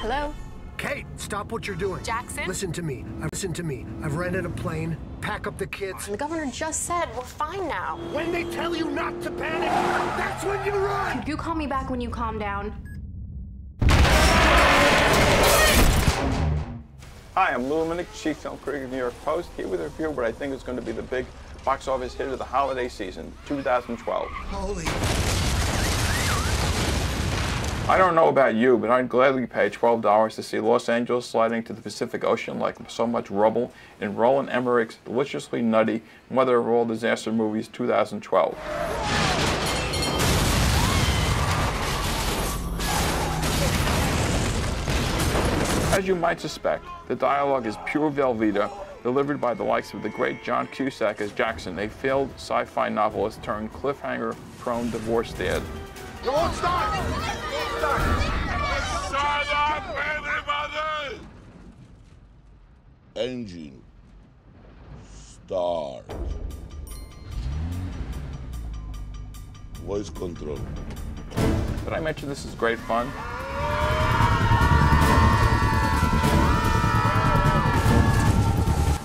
Hello? Kate, stop what you're doing. Jackson? Listen to me. Listen to me. I've rented a plane. Pack up the kids. And the governor just said we're fine now. When they tell you not to panic, that's when you run. You call me back when you calm down. Hi, I'm Lou Lumenick, Chief Film Critic of New York Post, here with a review of what I think is going to be the big box office hit of the holiday season, 2012. Holy. I don't know about you, but I'd gladly pay $12 to see Los Angeles sliding to the Pacific Ocean like so much rubble in Roland Emmerich's deliciously nutty Mother of All Disaster Movies 2012. As you might suspect, the dialogue is pure Velveeta, delivered by the likes of the great John Cusack as Jackson, a failed sci-fi novelist turned cliffhanger-prone divorce dad. You won't start. Shut up, everybody! Engine. Start. Voice control. Did I mention this is great fun?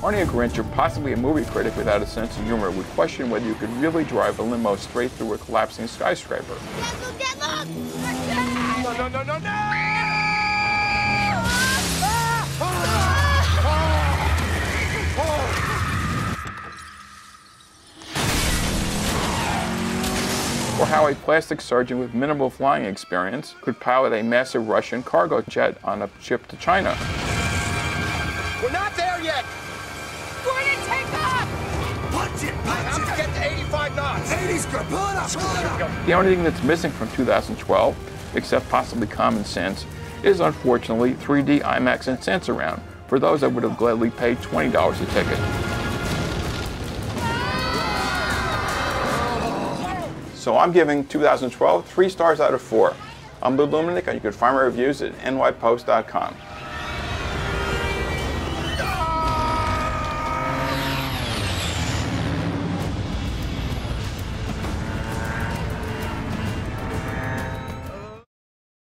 Arnie Grinch, or possibly a movie critic without a sense of humor, would question whether you could really drive a limo straight through a collapsing skyscraper. No, no, no, no, no! Or how a plastic surgeon with minimal flying experience could pilot a massive Russian cargo jet on a ship to China. We're not there yet. Going to take off! Punch it, punch Have to get to 85 knots. 80's good. Pull it up, pull it up. The only thing that's missing from 2012, except possibly common sense, is unfortunately 3D IMAX and Sensurround for those that would have gladly paid $20 a ticket. So I'm giving 2012 three stars out of four. I'm Lou Lumenick, and you can find my reviews at nypost.com.